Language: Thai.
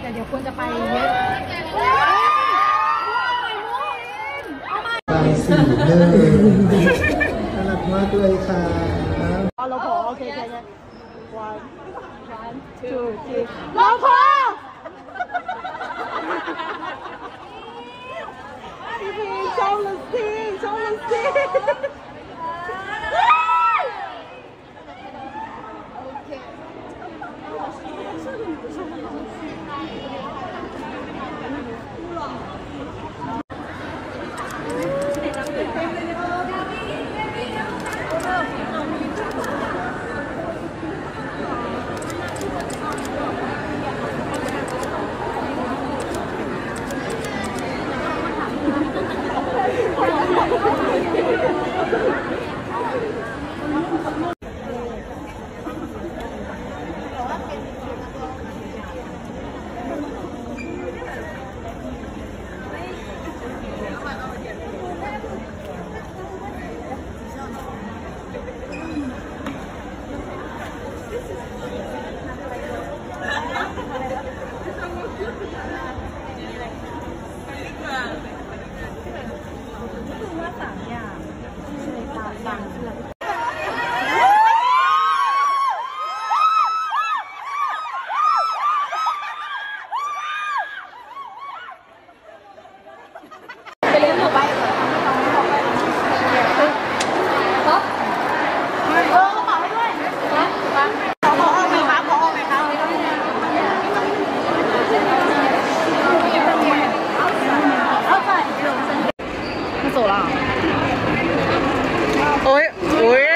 แต่เดี๋ยวควรจะไปเยอะสี่เด้อนุกมากเลยค่ะเราขอโอเคใช่ไหม one one two three เราขอพีชอบละสิชอบละสิ 这个女生很有趣。走了。哦哟